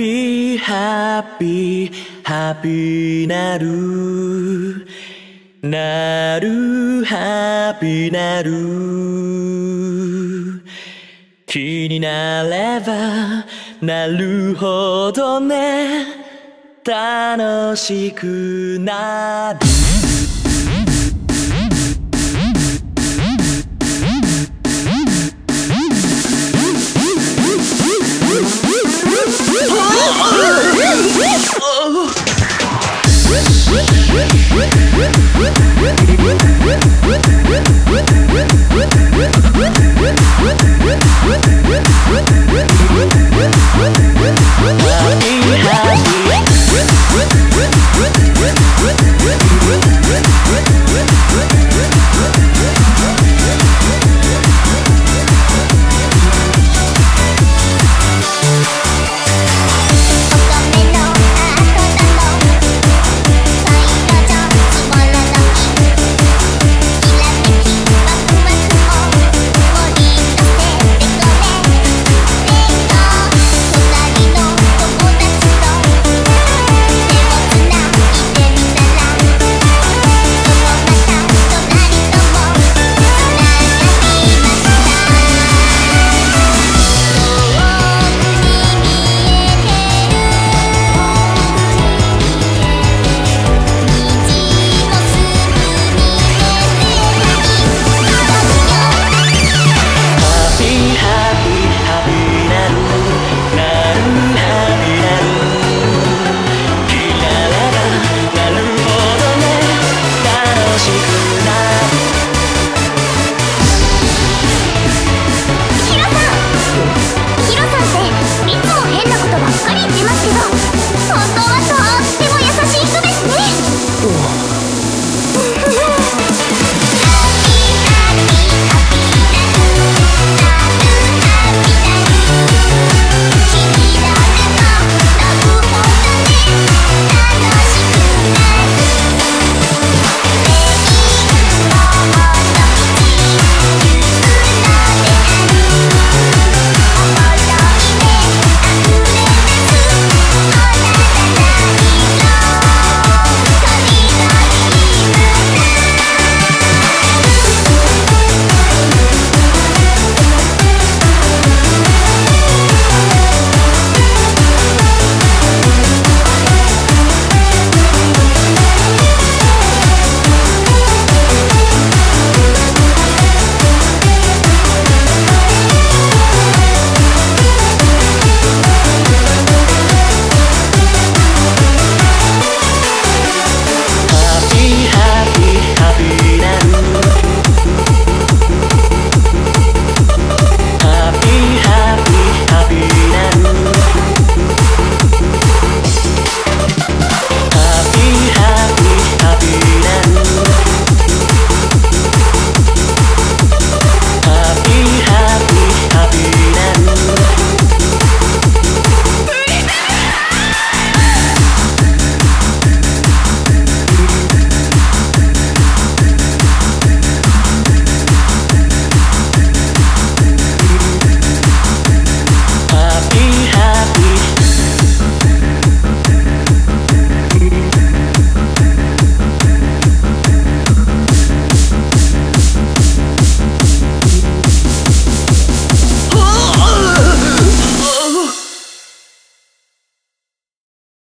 happy, happy, happy なる。なる、happy なる。気になればなるほどね。楽しくなる。What?